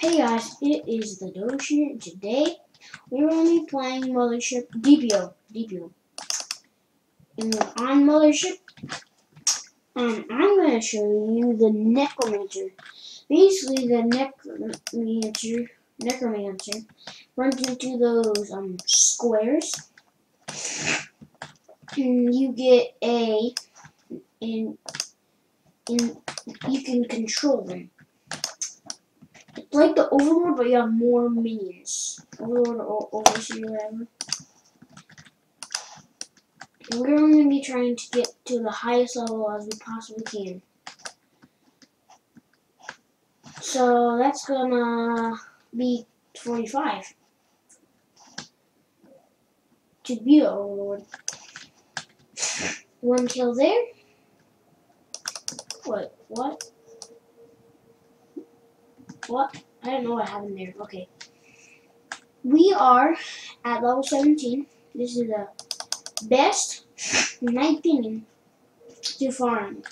Hey guys, it is the Doge today we're only playing Mothership Diep.io. Diep.io. And on Mothership, and I'm going to show you the Necromancer. Basically, the Necromancer, Necromancer runs into those um squares, and you get a, and, and you can control them. Like the Overlord, but you have more minions. Overlord or Overseer, whatever. And we're going to be trying to get to the highest level as we possibly can. So that's gonna be 45. To be the Overlord. One kill there. What? What? What? I don't know what happened there. Okay. We are at level 17. This is the best, in my opinion, to farm.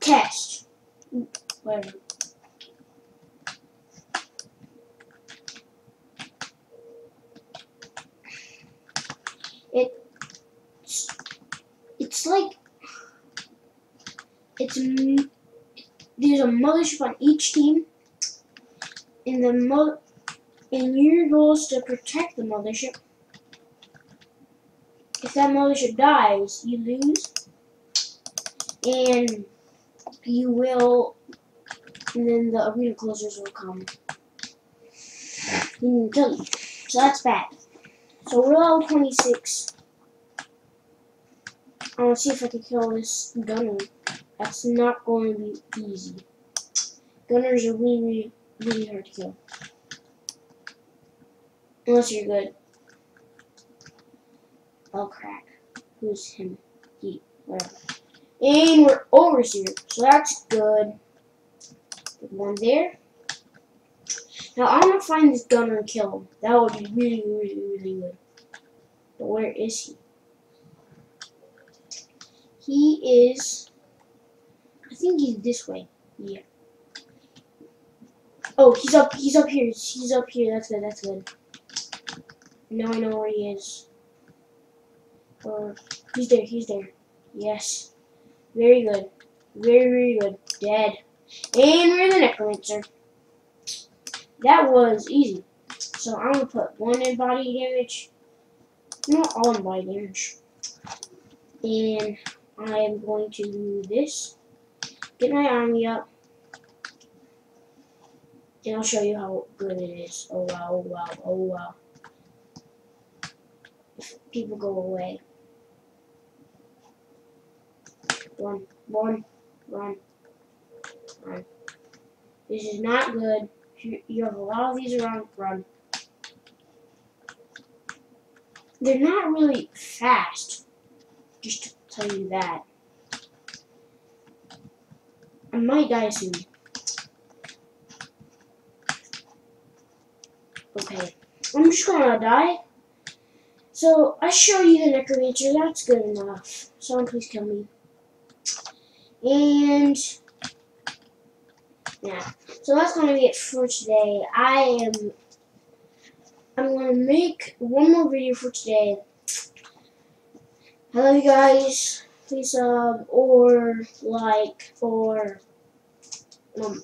Test. Whatever. It, it's like, it's there's a mothership on each team, and the mo and your goal is to protect the mothership. If that mothership dies, you lose, and you will, and then the arena closers will come and kill you. So that's bad. So we're level 26. I want to see if I can kill this gunner. That's not going to be easy. Gunners are really, really hard to kill. Unless you're good. Oh, crack. Who's him? He. Whatever. And we're over here. So that's good. One there. Now, I'm to find this gunner and kill him. That would be really, really, really good. But where is he? He is think he's this way. Yeah. Oh, he's up. He's up here. He's up here. That's good. That's good. Now I know where he is. Or he's there. He's there. Yes. Very good. Very very good. Dead. And we're the necromancer. That was easy. So I'm gonna put one in body damage. Not all in body damage. And I am going to do this. Get my army up. And I'll show you how good it is. Oh wow, oh wow, oh wow. If people go away. Run, run, run, run. This is not good. You have a lot of these around. Run. They're not really fast. Just to tell you that. I might die soon. Okay. I'm just gonna die. So, I show you the necromancer, that's good enough. Someone please kill me. And, yeah. So that's gonna be it for today. I am, I'm gonna make one more video for today. I love you guys please sub or like or um,